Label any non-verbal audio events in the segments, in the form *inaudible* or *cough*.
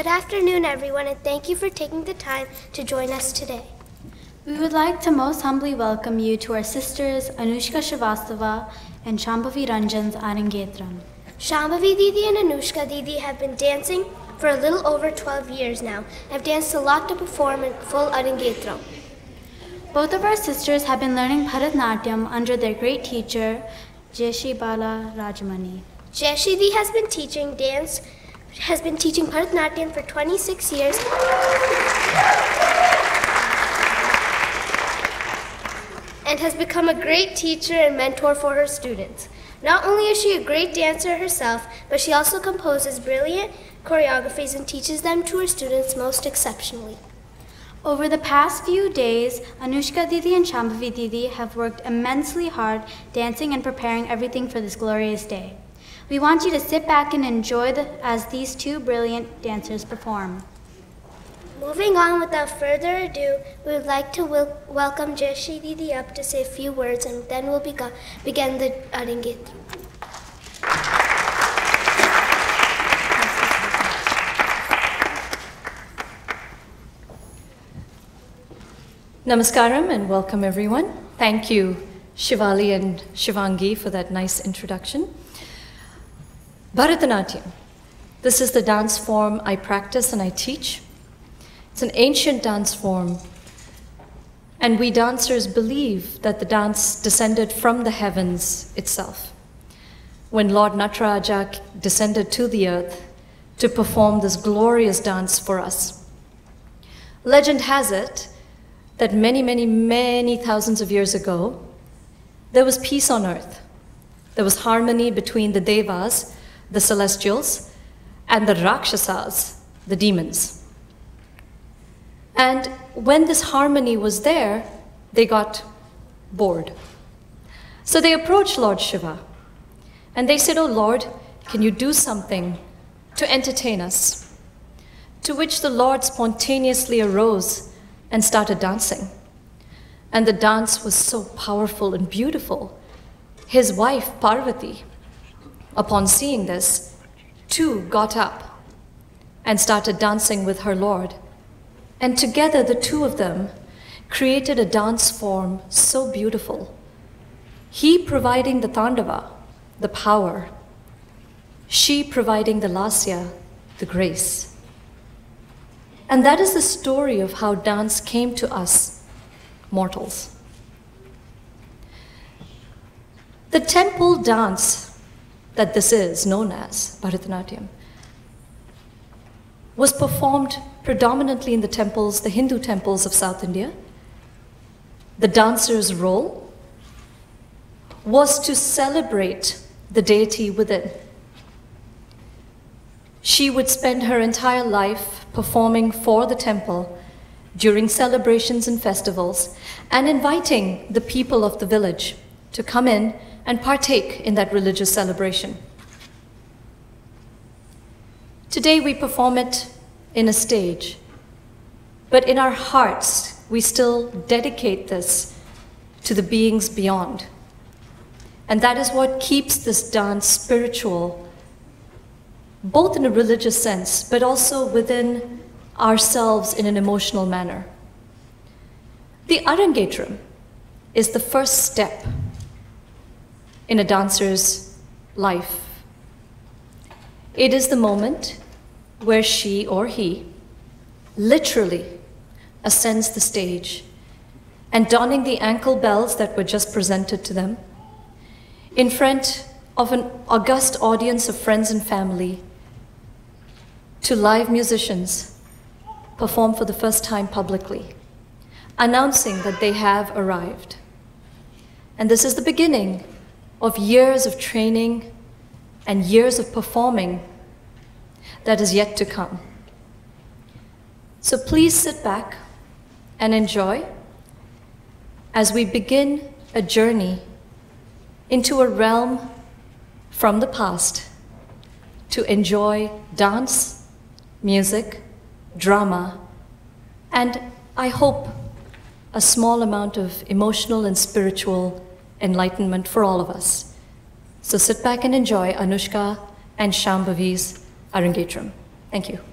Good afternoon, everyone, and thank you for taking the time to join us today. We would like to most humbly welcome you to our sisters Anushka Srivastava and Shambhavi Ranjan's Arangetram. Shambhavi Didi and Anushka Didi have been dancing for a little over 12 years now and have danced a lot to perform in full Arangetram. Both of our sisters have been learning Bharatnatyam under their great teacher, Jeshi Bala Rajamani. Jeshidi has been teaching dance, has been teaching Bharatnatyam for 26 years. and has become a great teacher and mentor for her students. Not only is she a great dancer herself, but she also composes brilliant choreographies and teaches them to her students most exceptionally. Over the past few days, Anushka Didi and Shambhavi Didi have worked immensely hard dancing and preparing everything for this glorious day. We want you to sit back and enjoy the, as these two brilliant dancers perform. Moving on without further ado, we would like to wel- welcome Jeshi Didi up to say a few words and then we'll bega- begin the Arangetram. Namaskaram and welcome everyone. Thank you, Shivali and Shivangi, for that nice introduction. Bharatanatyam. This is the dance form I practice and I teach. It's an ancient dance form, and we dancers believe that the dance descended from the heavens itself. When Lord Nataraja descended to the earth to perform this glorious dance for us. Legend has it that many, many, many thousands of years ago, there was peace on earth. There was harmony between the Devas, the celestials, and the Rakshasas, the demons. And when this harmony was there, they got bored. So they approached Lord Shiva and they said, Oh Lord, can you do something to entertain us? To which the Lord spontaneously arose and started dancing. And the dance was so powerful and beautiful. His wife, Parvati, upon seeing this, too got up and started dancing with her Lord. And together, the two of them created a dance form so beautiful. He providing the tandava, the power, she providing the lasya, the grace. And that is the story of how dance came to us, mortals. The temple dance that this is, known as Bharatanatyam, was performed predominantly in the temples, the Hindu temples of South India. The dancer's role was to celebrate the deity within. She would spend her entire life performing for the temple during celebrations and festivals and inviting the people of the village to come in and partake in that religious celebration. Today we perform it in a stage, but in our hearts we still dedicate this to the beings beyond. And that is what keeps this dance spiritual both in a religious sense, but also within ourselves in an emotional manner. The Arangetram is the first step in a dancer's life. It is the moment where she or he literally ascends the stage and donning the ankle bells that were just presented to them in front of an august audience of friends and family to live musicians perform for the first time publicly, announcing that they have arrived. And this is the beginning of years of training and years of performing that is yet to come. So please sit back and enjoy as we begin a journey into a realm from the past to enjoy dance music, drama, and I hope a small amount of emotional and spiritual enlightenment for all of us. So sit back and enjoy Anushka and Shambhavi's Arangetram. Thank you.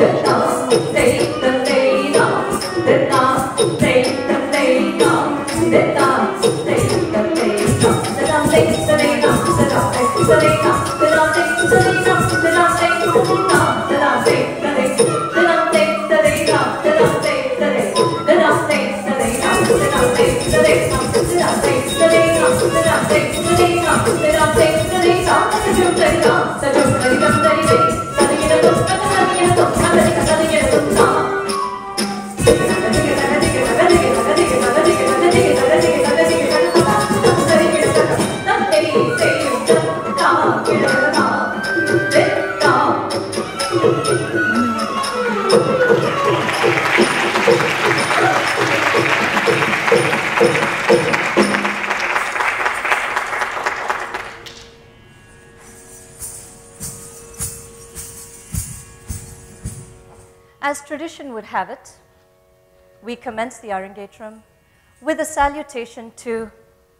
Yeah. Commence the Arangetram with a salutation to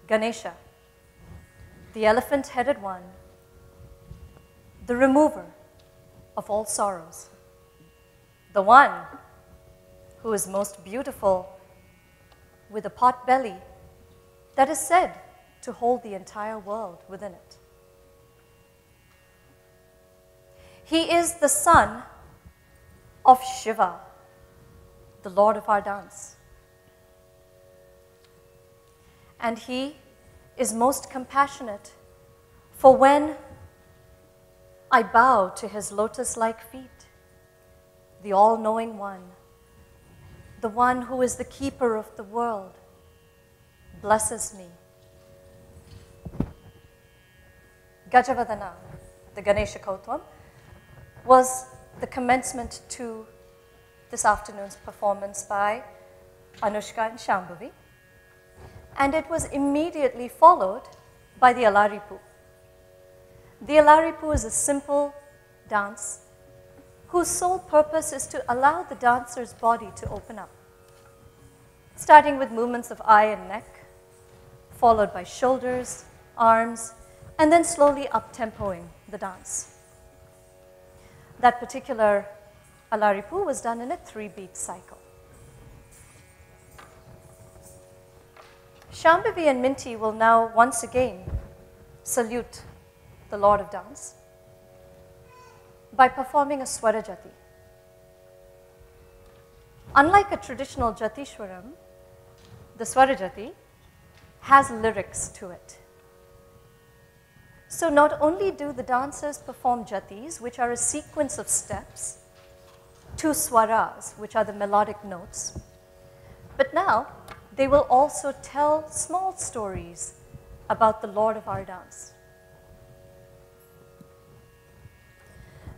Ganesha, the elephant headed one, the remover of all sorrows, the one who is most beautiful with a pot belly that is said to hold the entire world within it. He is the son of Shiva, the lord of our dance. And he is most compassionate, for when I bow to his lotus like feet, the all knowing one, the one who is the keeper of the world, blesses me. Gajavadana, the Ganesha Kautvam, was the commencement to this afternoon's performance by Anushka and Shambhavi. And it was immediately followed by the Alaripu. The Alaripu is a simple dance whose sole purpose is to allow the dancer's body to open up, starting with movements of eye and neck, followed by shoulders, arms, and then slowly up tempoing the dance. That particular Alaripu was done in a three beat cycle. Shambhavi and Minty will now once again salute the Lord of Dance by performing a Swarajati. Unlike a traditional Jatishwaram, the Swarajati has lyrics to it. So not only do the dancers perform jatis, which are a sequence of steps, to swaras, which are the melodic notes, but now they will also tell small stories about the Lord of our dance.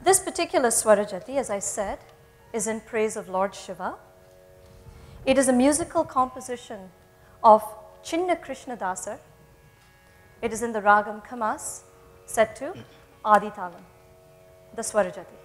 This particular Swarajati, as I said, is in praise of Lord Shiva. It is a musical composition of Chinna Krishna Dasar. It is in the Ragam Kamas, set to Adi Talam, the Swarajati.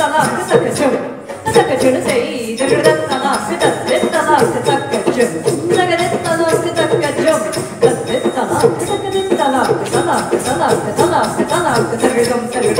たなくさくちゅくさくちゅせいじゅるだったな。くたれたな。くたくゅれたなくれたな。くたくさなくさな。くくさなな。くたくさななくさなくたなくさなくたなくさくさなく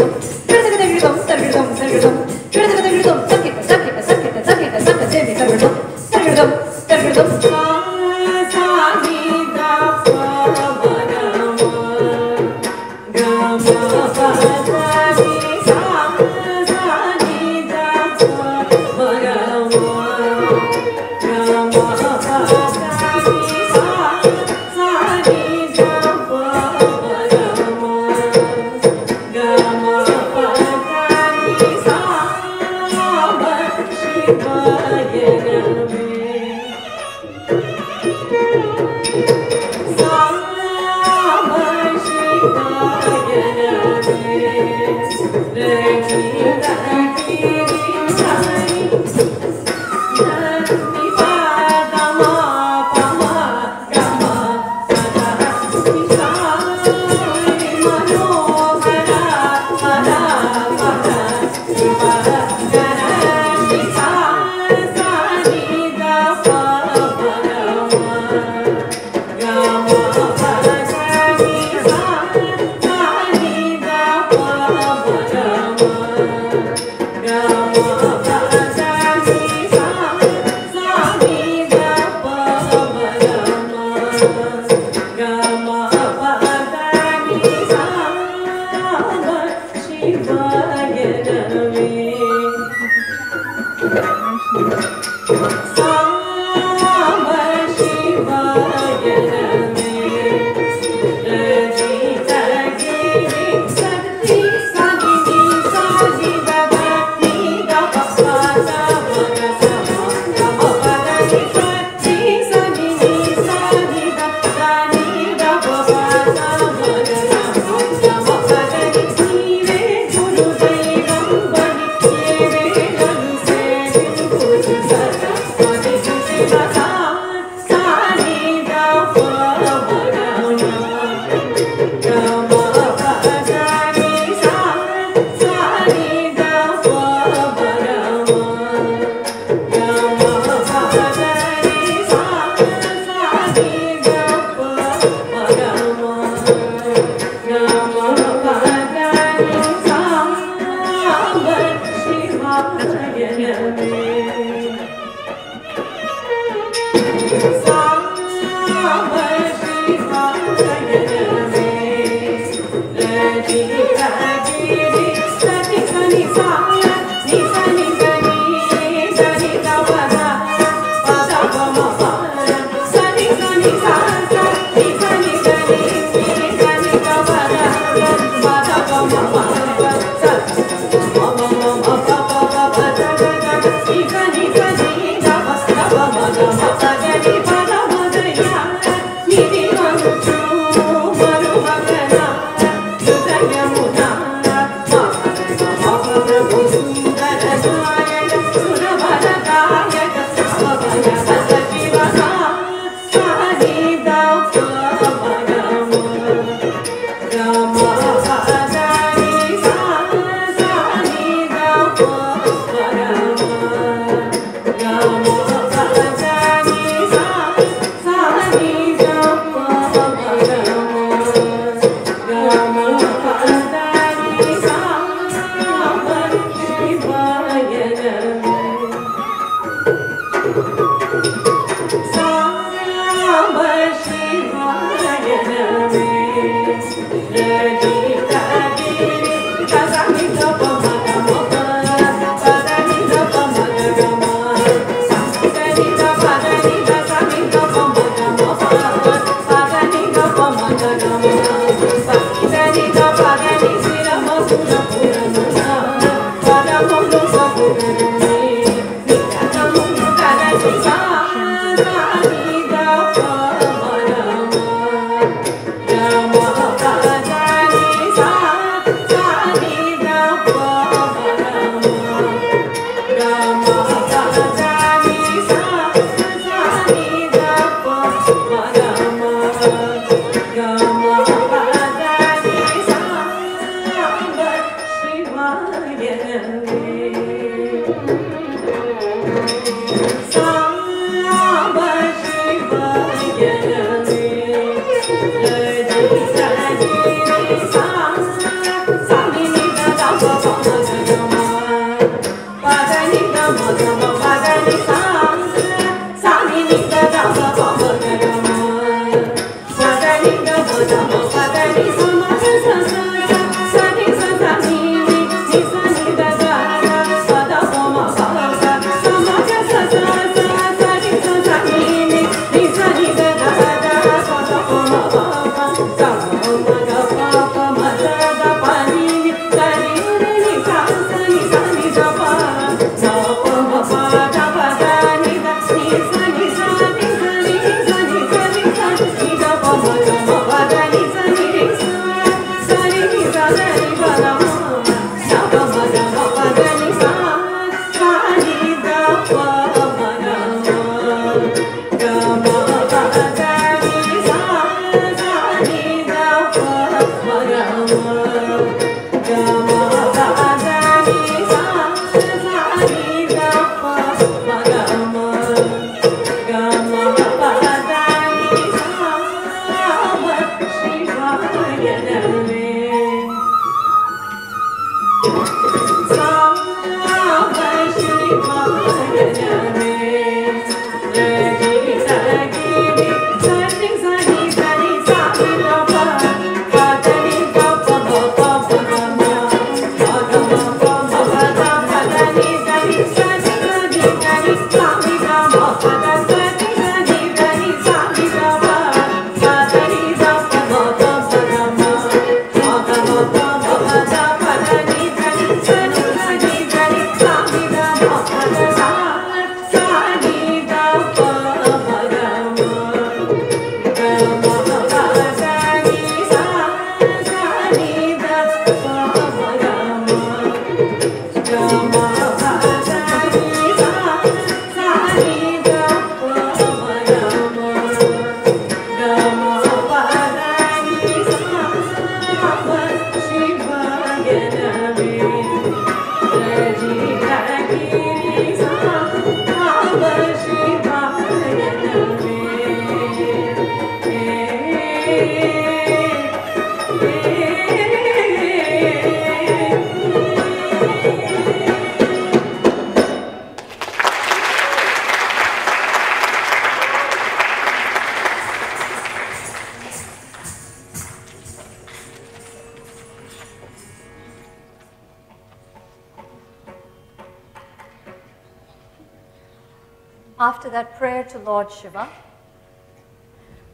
Lord Shiva,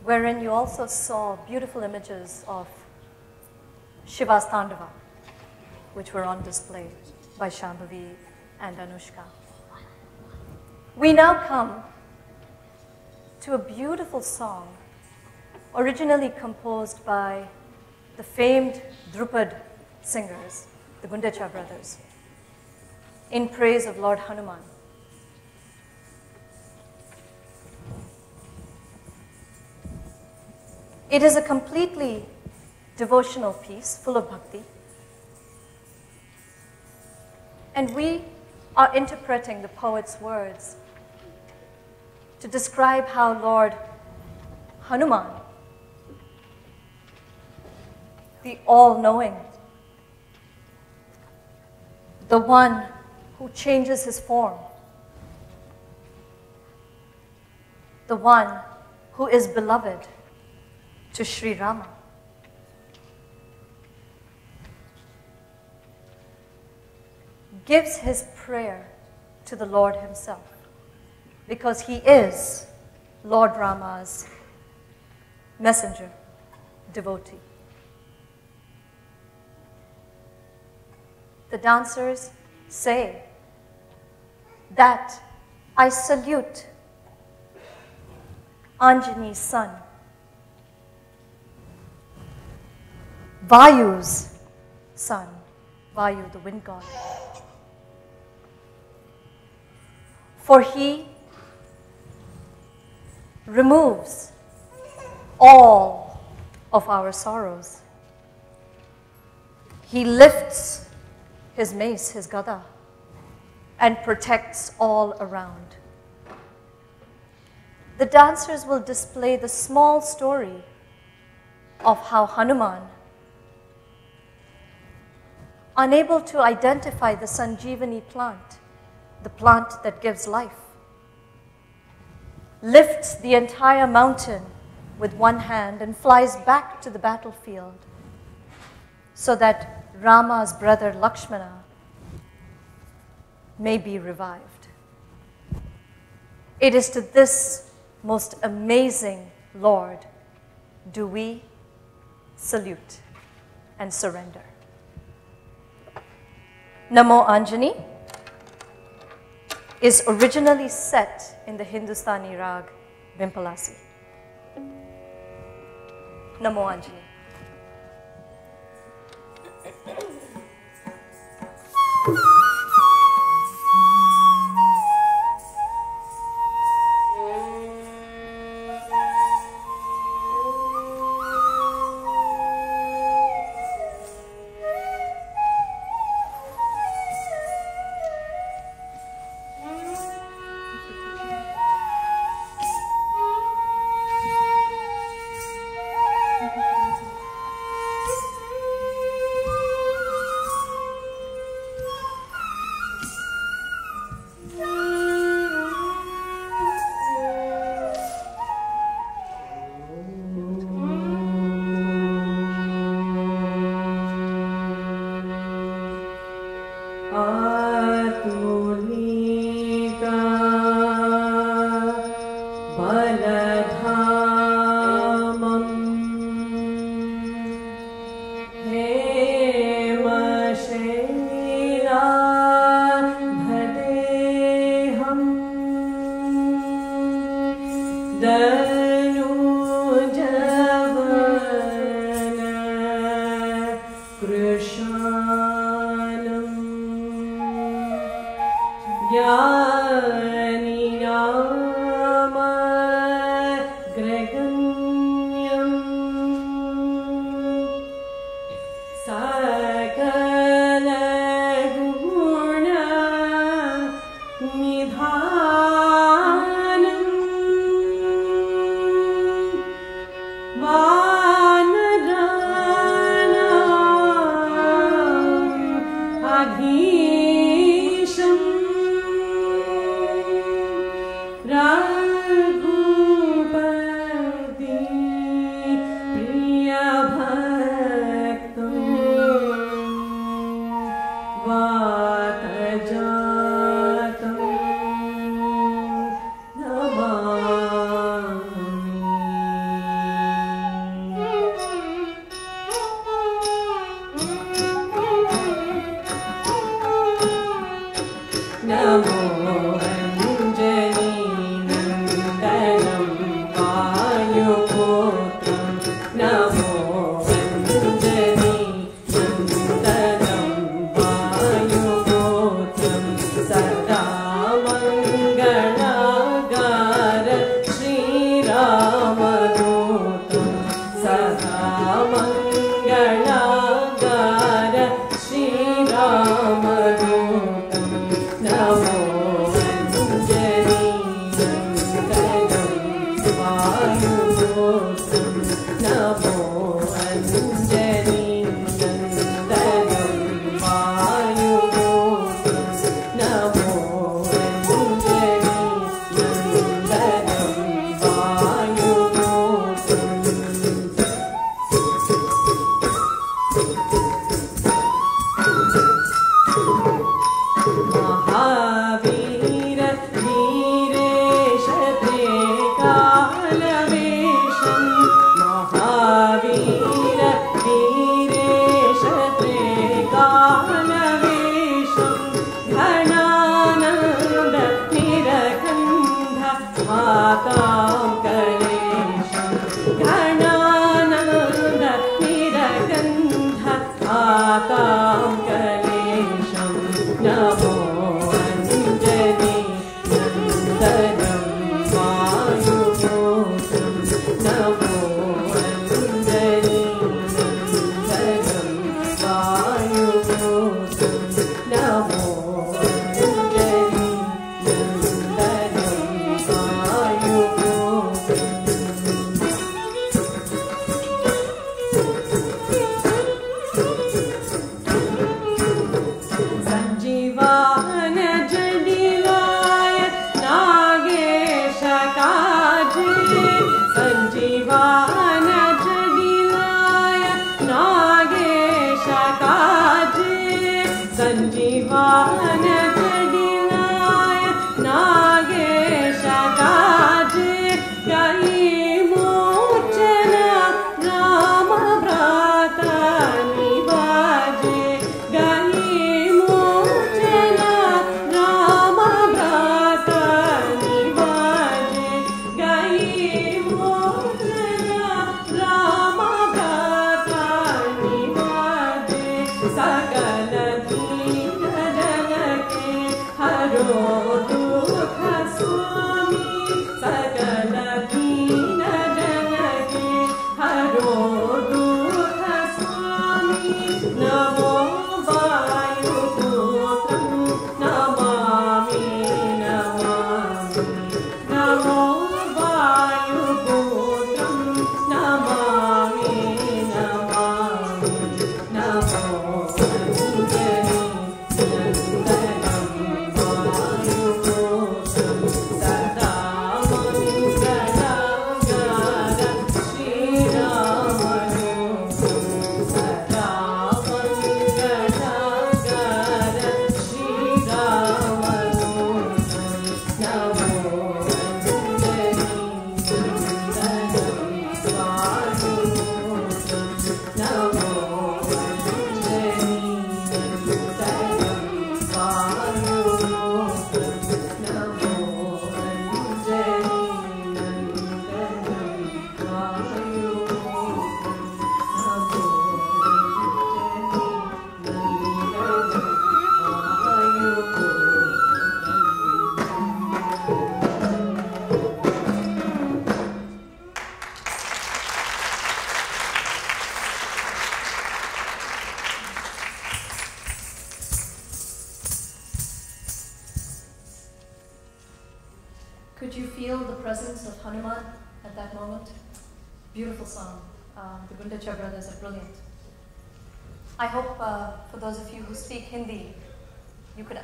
wherein you also saw beautiful images of Shiva's Tandava, which were on display by Shambhavi and Anushka. We now come to a beautiful song originally composed by the famed Dhrupad singers, the Gundecha brothers, in praise of Lord Hanuman. It is a completely devotional piece full of bhakti. And we are interpreting the poet's words to describe how Lord Hanuman, the all knowing, the one who changes his form, the one who is beloved to Sri Rama. Gives his prayer to the Lord himself because he is Lord Rama's messenger, devotee. The dancers say that I salute Anjani's son, Vayu's son, Vayu, the wind god. For he removes all of our sorrows. He lifts his mace, his gada, and protects all around. The dancers will display the small story of how Hanuman, unable to identify the Sanjeevani plant, the plant that gives life, lifts the entire mountain with one hand and flies back to the battlefield so that Rama's brother Lakshmana may be revived. It is to this most amazing Lord do we salute and surrender. Namo Anjani is originally set in the Hindustani rag Bhimpalasi. Namo Anjani.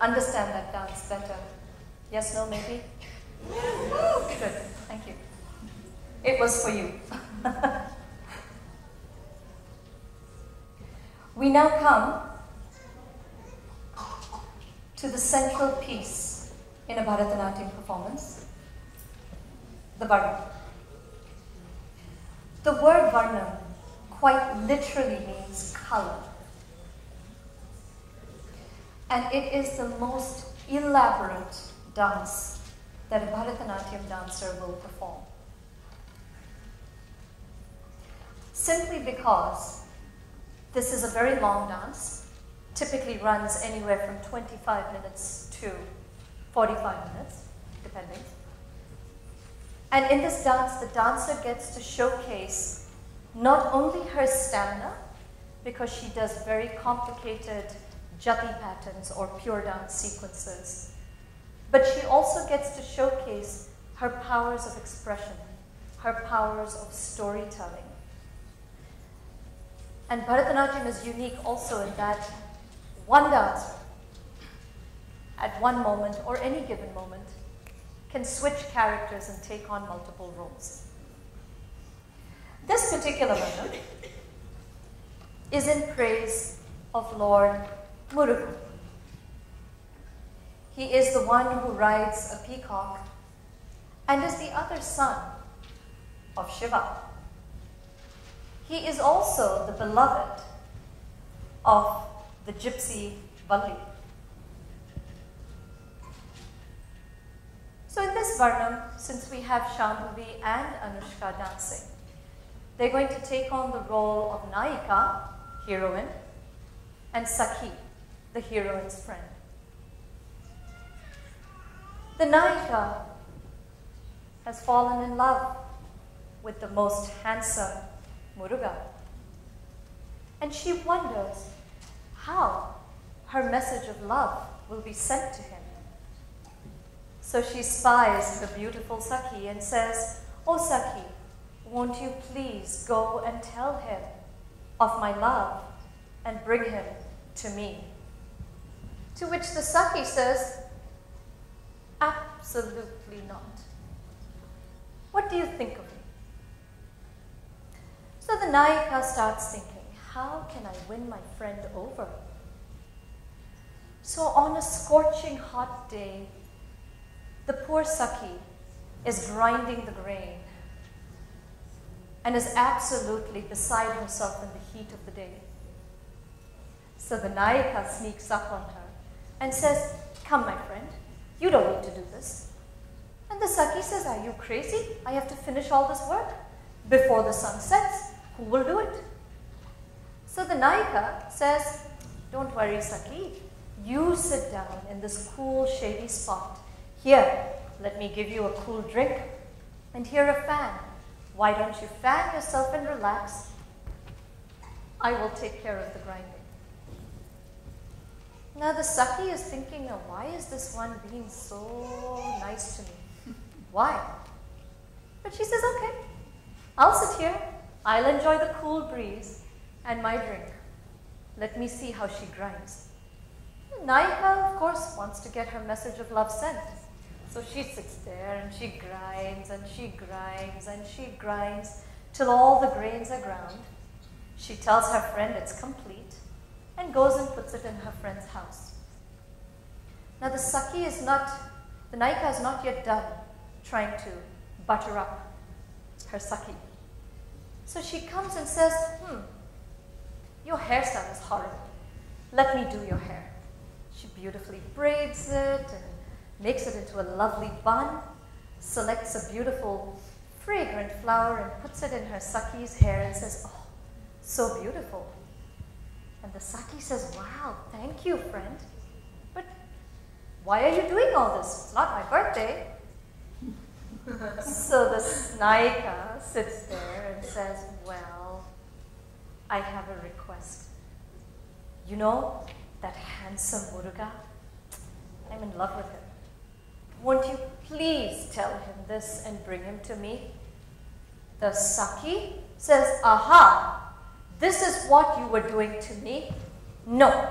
Understand that dance better. Yes, no, maybe? Good, thank you. It was for you. *laughs* we now come to the central piece in a Bharatanatyam performance, the Varna. The word Varna quite literally means color. And it is the most elaborate dance that a Bharatanatyam dancer will perform. Simply because this is a very long dance, typically runs anywhere from 25 minutes to 45 minutes, depending. And in this dance, the dancer gets to showcase not only her stamina, because she does very complicated jati patterns or pure dance sequences, but she also gets to showcase her powers of expression, her powers of storytelling. And Bharatanatyam is unique also in that one dancer, at one moment or any given moment, can switch characters and take on multiple roles. This particular Varna is in praise of Lord Murugan. He is the one who rides a peacock and is the other son of Shiva. He is also the beloved of the gypsy Valli. So in this Varnam, since we have Shambhavi and Anushka dancing, they're going to take on the role of Naika, heroine, and Sakhi, the heroine's friend. The Naika has fallen in love with the most handsome Muruga. And she wonders how her message of love will be sent to him. So she spies the beautiful Saki and says, Oh Saki, won't you please go and tell him of my love and bring him to me? To which the Sakhi says, Absolutely not. What do you think of me? So the Nayika starts thinking, how can I win my friend over? So on a scorching hot day, the poor Sakhi is grinding the grain and is absolutely beside herself in the heat of the day. So the Nayika sneaks up on her and says, Come, my friend, you don't need to do this. And the Saki says, Are you crazy? I have to finish all this work before the sun sets. Who will do it? So the Nayika says, Don't worry, Saki. You sit down in this cool, shady spot. Here, let me give you a cool drink. And here a fan. Why don't you fan yourself and relax? I will take care of the grinding. Now the Sakhi is thinking, why is this one being so nice to me? Why? But she says, okay, I'll sit here. I'll enjoy the cool breeze and my drink. Let me see how she grinds. Naika, of course, wants to get her message of love sent. So she sits there and she grinds and she grinds and she grinds till all the grains are ground. She tells her friend it's complete and goes and puts it in her friend's house. Now the Saki is not, the Naika is not yet done trying to butter up her Saki. So she comes and says, hmm, your hairstyle is horrible. Let me do your hair. She beautifully braids it and makes it into a lovely bun, selects a beautiful, fragrant flower and puts it in her Saki's hair and says, oh, so beautiful. And the Saki says, wow, thank you, friend. But why are you doing all this? It's not my birthday. *laughs* so the Naika sits there and says, well, I have a request. You know that handsome Muruga? I'm in love with him. Won't you please tell him this and bring him to me? The Saki says, Aha, this is what you were doing to me? No,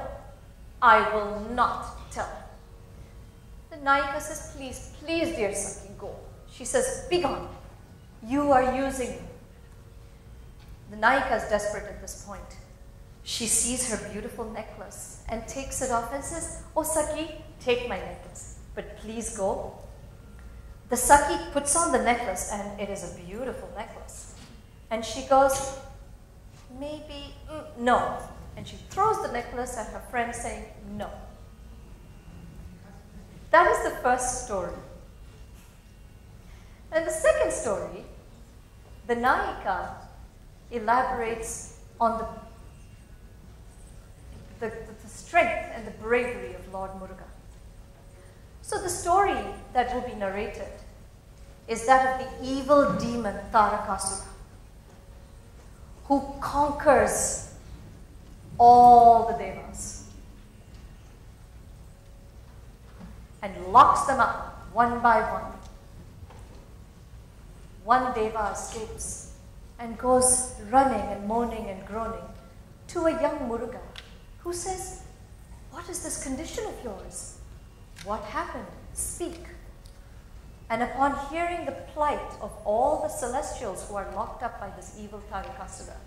I will not tell. The Naika says, Please, please, dear Sakhi, go. She says, Begone. You are using me. The Naika is desperate at this point. She sees her beautiful necklace and takes it off and says, Oh, Sakhi, take my necklace, but please go. The Sakhi puts on the necklace and it is a beautiful necklace. And she goes, Maybe, mm, no. And she throws the necklace at her friend, saying, No. That is the first story. And the second story, the Naika elaborates on the, the, the, strength and the bravery of Lord Muruga. So the story that will be narrated is that of the evil demon Tarakasura, who conquers all the devas and locks them up one by one. One deva escapes and goes running and moaning and groaning to a young Muruga who says, What is this condition of yours? What happened? Speak. And upon hearing the plight of all the celestials who are locked up by this evil Tarakasura,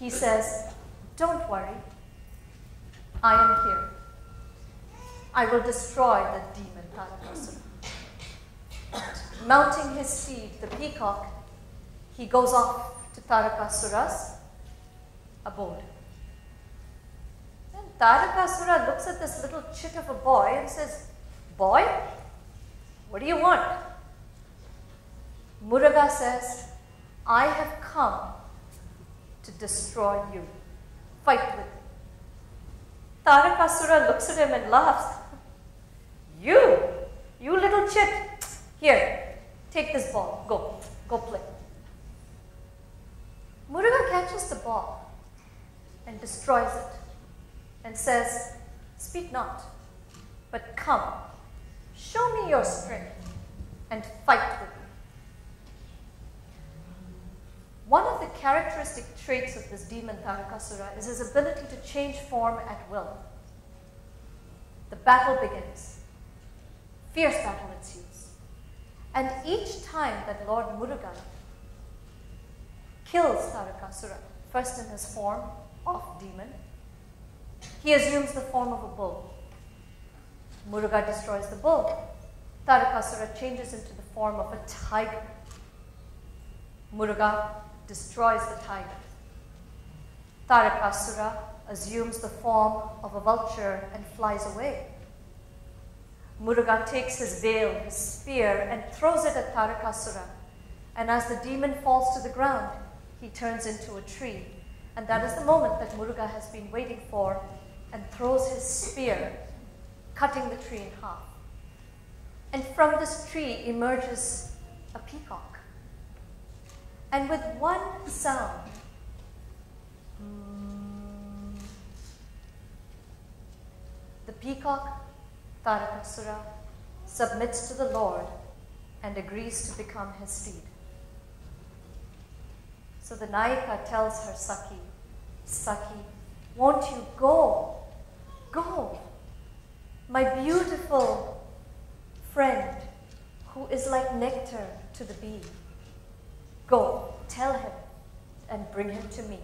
he says, Don't worry, I am here. I will destroy the demon Tarakasura. Mounting his steed, the peacock, he goes off to Tarakasura's abode. And Tarakasura looks at this little chit of a boy and says, Boy, What do you want? Muruga says, I have come to destroy you. Fight with me. Tarakasura looks at him and laughs. You, you little chit. Here, take this ball. Go, go play. Muruga catches the ball and destroys it and says, Speak not, but come, show me your strength and fight with me. One of the characteristic traits of this demon Tarakasura is his ability to change form at will. The battle begins. Fierce battle ensues. And each time that Lord Murugan kills Tarakasura, first in his form of demon, he assumes the form of a bull. Muruga destroys the bull. Tarakasura changes into the form of a tiger. Muruga destroys the tiger. Tarakasura assumes the form of a vulture and flies away. Muruga takes his vel, his spear, and throws it at Tarakasura. And as the demon falls to the ground, he turns into a tree. And that is the moment that Muruga has been waiting for and throws his spear, cutting the tree in half. And from this tree emerges a peacock. And with one sound, the peacock, Tarakasura, submits to the Lord and agrees to become his steed. So the Nayika tells her Saki, Saki, won't you go? Go. My beautiful friend who is like nectar to the bee. Go, tell him, and bring him to me.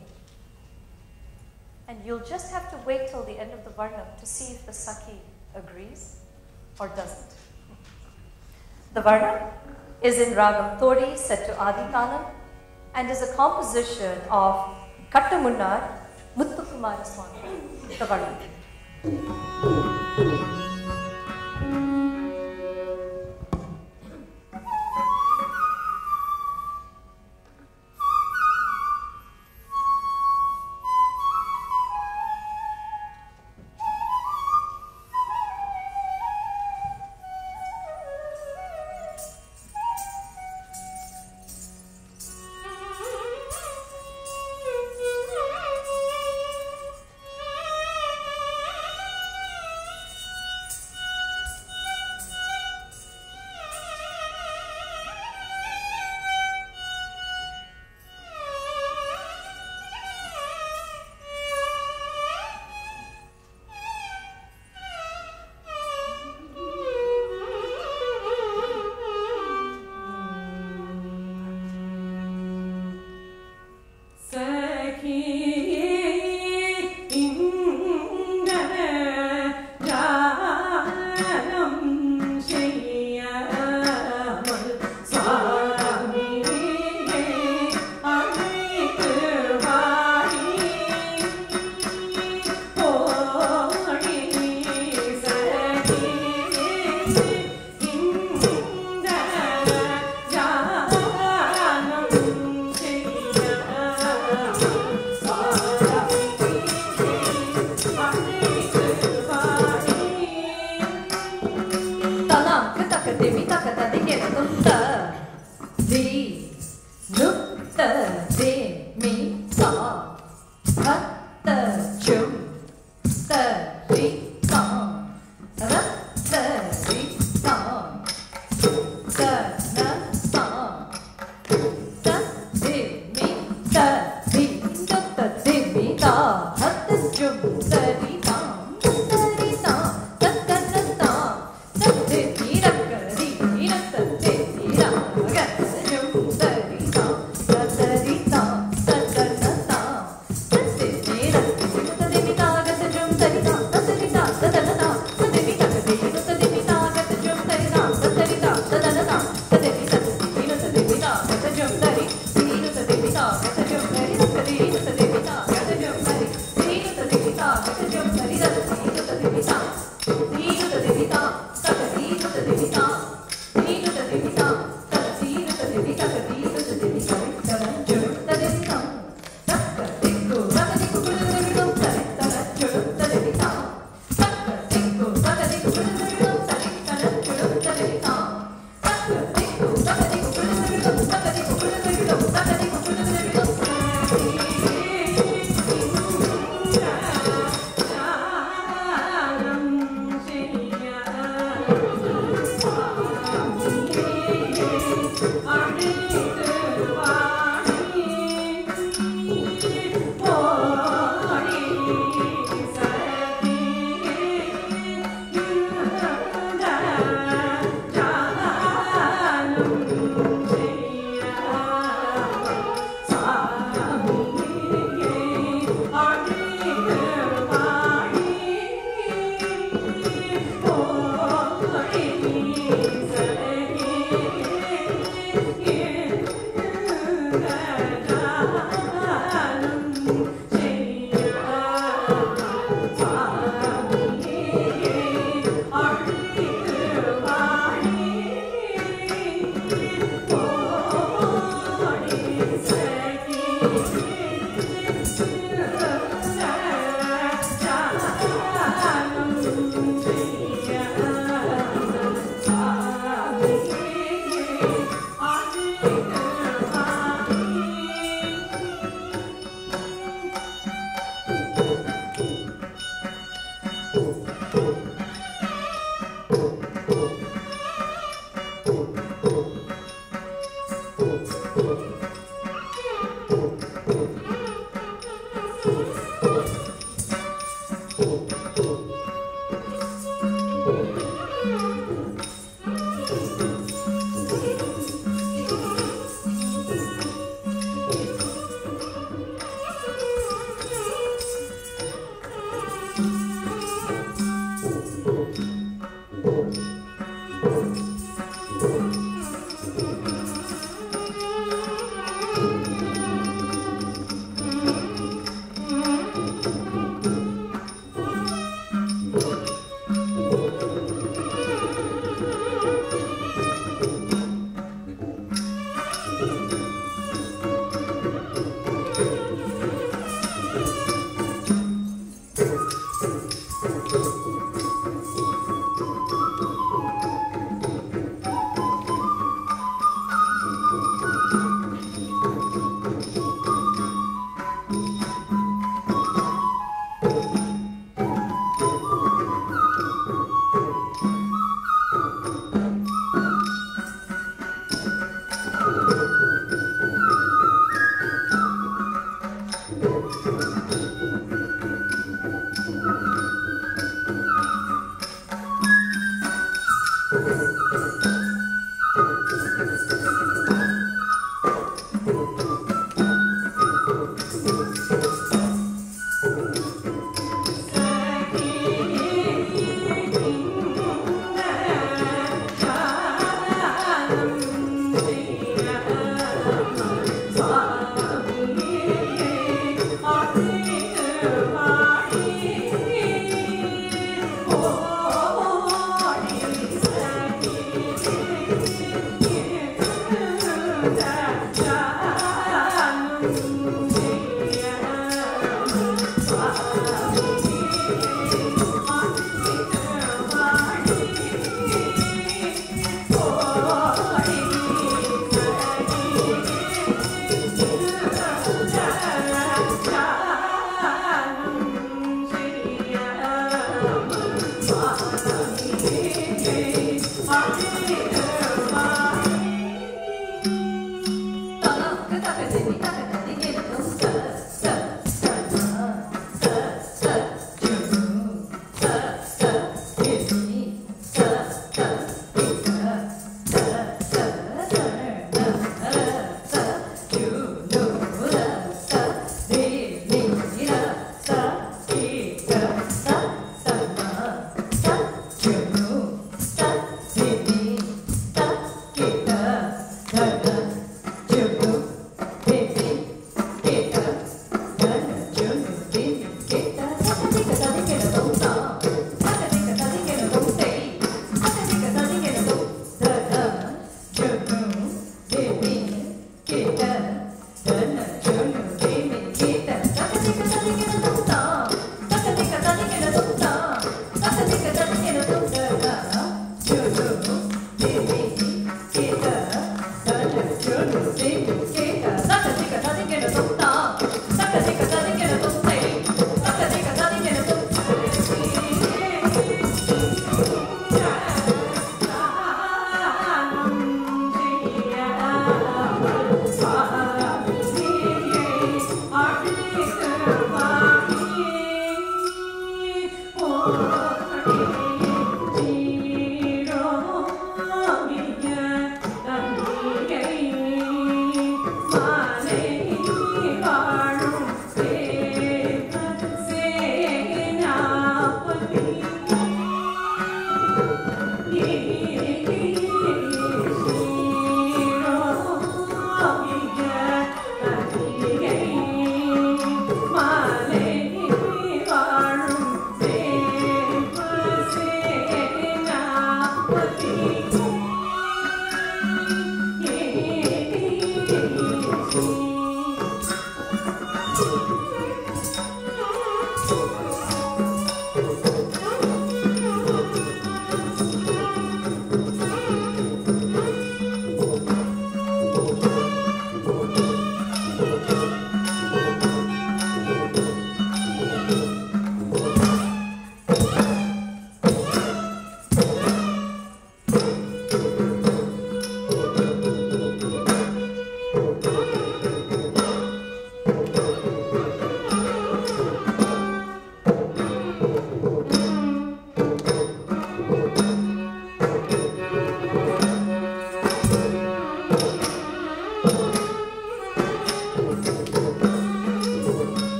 And you'll just have to wait till the end of the Varnam to see if the Saki agrees or doesn't. The Varnam is in Ragam Tori set to Adi Talam and is a composition of Kattamunnar Muthukumara Swami. The Varnam.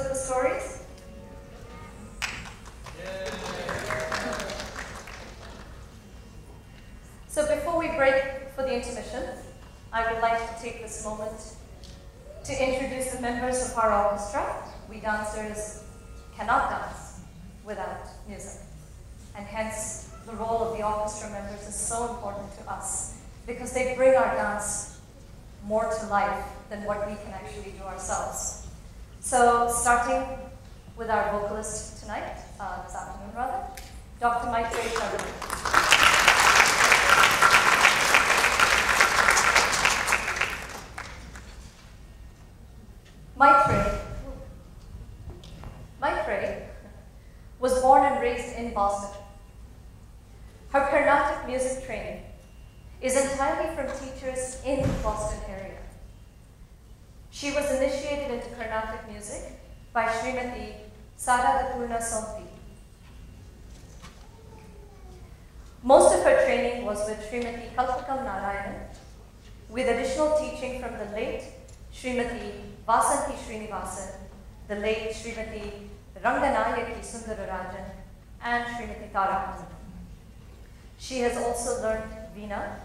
The stories? So before we break for the intermission, I would like to take this moment to introduce the members of our orchestra. We dancers cannot dance without music. And hence, the role of the orchestra members is so important to us because they bring our dance more to life than what we can actually do ourselves. So, starting with our vocalist tonight, uh, this afternoon rather, Dr. Mike Ray Mike Sharma. Mike Maitrey was born and raised in Boston. Her Carnatic music training is entirely from teachers in the Boston area. She was initiated into Carnatic music by Srimati Saradapurna Sompi. Most of her training was with Srimati Kalpakam Narayanan, with additional teaching from the late Srimati Vasanti Srinivasan, the late Srimati Ranganayaki Sundararajan, and Srimati Tarakan. She has also learned Veena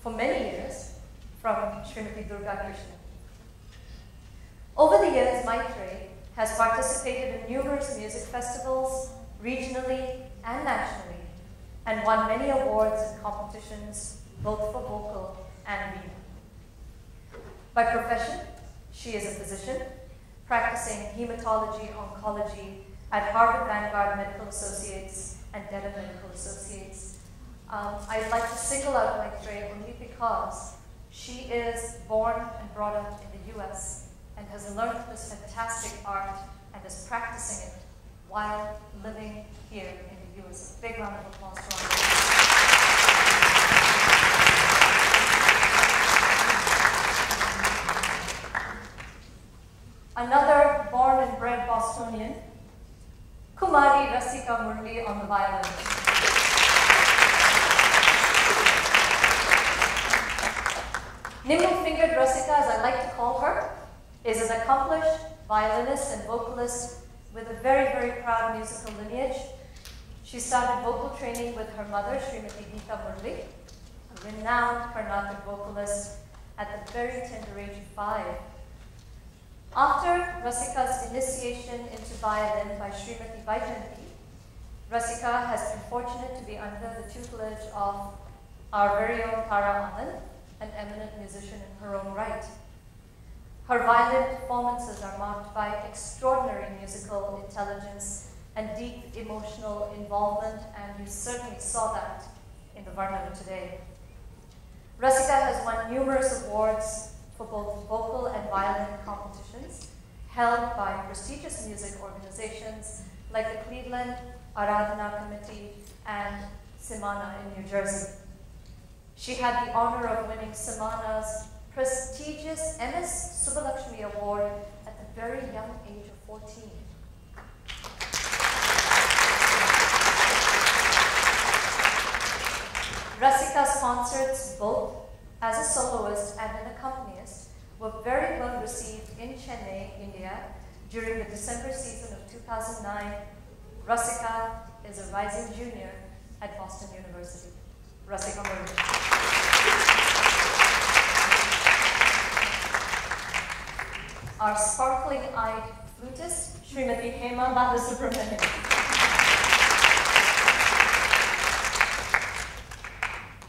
for many years from Srimati Durga Krishna. Over the years, Maitre has participated in numerous music festivals, regionally and nationally, and won many awards and competitions, both for vocal and Veena. By profession, she is a physician, practicing hematology oncology at Harvard Vanguard Medical Associates and Dedham Medical Associates. Um, I'd like to single out Maitre only because she is born and brought up in the US has learned this fantastic art and is practicing it while living here in the US. Big round of applause for her. Another born and bred Bostonian, Kumari Rasika Murli on the violin. Nimble-fingered Rasika, as I like to call her, is an accomplished violinist and vocalist with a very, very proud musical lineage. She started vocal training with her mother, Srimati Geeta Murli, a renowned Carnatic vocalist at the very tender age of five. After Rasika's initiation into violin by Srimati Vaijanti, Rasika has been fortunate to be under the tutelage of our very own Tara Anand, an eminent musician in her own right. Her violin performances are marked by extraordinary musical intelligence and deep emotional involvement, and you certainly saw that in the Varnam today. Rasika has won numerous awards for both vocal and violin competitions held by prestigious music organizations like the Cleveland Aradhana Committee and Simana in New Jersey. She had the honor of winning Simana's prestigious MS Subbulakshmi Award at the very young age of 14. Rasika's concerts, both as a soloist and an accompanist, were very well received in Chennai, India, during the December season of 2009. Rasika is a rising junior at Boston University. Rasika Murli. Our sparkling-eyed flutist, Srimati Hema Balasubramanian.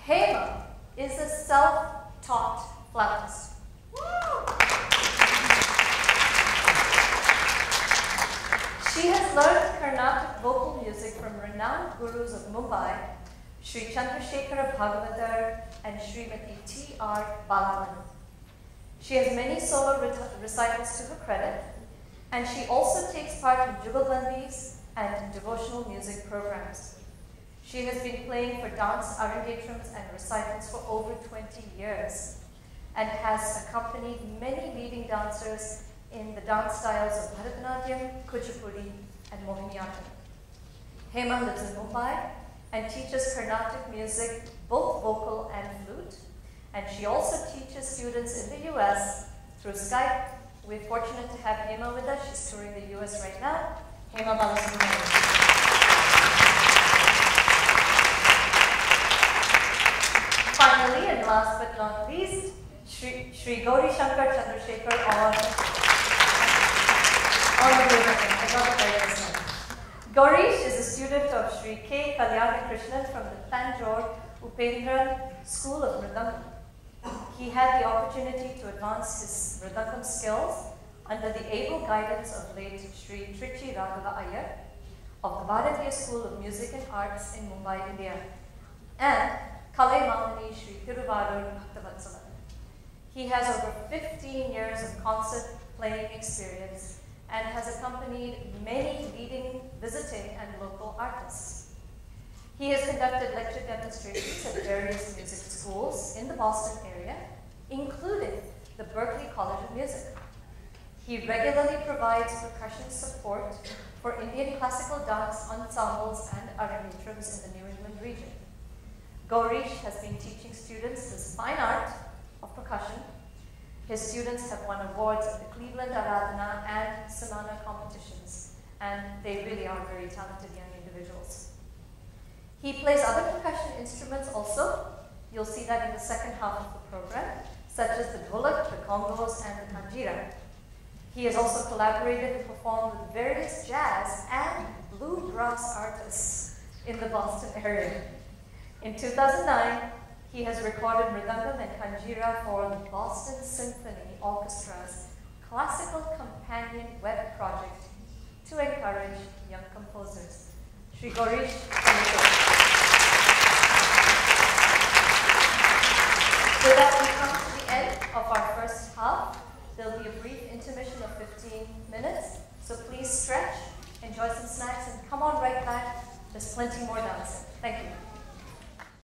Hema is a self-taught flautist. She has learned Carnatic vocal music from renowned gurus of Mumbai, Sri Chandrasekhara Bhagavatar and Srimati T.R. Balamani. She has many solo rec- recitals to her credit, and she also takes part in Jugalbandis and devotional music programs. She has been playing for dance arrangements and recitals for over 20 years and has accompanied many leading dancers in the dance styles of Bharatanatyam, Kuchipudi, and Mohiniyattam. Hema lives in Mumbai and teaches Carnatic music, both vocal and flute, and she also teaches students in the US through Skype. We're fortunate to have Hema with us. She's touring the US right now. Hema Balasubramanian. Finally, and last but not least, Shri, Gauri Shankar Chandrasekhar on. Gaurish is a student of Shri K. Kalyana from the Tanjore Upendran School of Mridangam. He had the opportunity to advance his Mridangam skills under the able guidance of late Sri Trichy Raghava Iyer of the Bharatiya School of Music and Arts in Mumbai, India, and Kalaimamani Shri Thiruvarur Bhaktavatsala. He has over 15 years of concert playing experience and has accompanied many leading visiting and local artists. He has conducted lecture demonstrations at various music schools in the Boston area, including the Berklee College of Music. He regularly provides percussion support for Indian classical dance ensembles and arangetrams in the New England region. Gaurish has been teaching students this fine art of percussion. His students have won awards at the Cleveland Aradhana and Samana competitions, and they really are very talented young individuals. He plays other percussion instruments also. You'll see that in the second half of the program, such as the dholak, the congas, and the kanjira. He has also collaborated and performed with various jazz and bluegrass artists in the Boston area. In 2009, he has recorded Mridangam and Kanjira for the Boston Symphony Orchestra's Classical Companion Web Project to encourage young composers. With that, we come to the end of our first half. There'll be a brief intermission of 15 minutes, so please stretch, enjoy some snacks, and come on right back. There's plenty more dancing. Thank you.